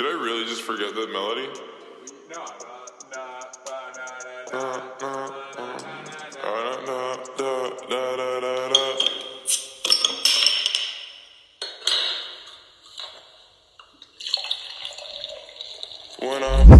Did I really just forget the melody? No, When I'm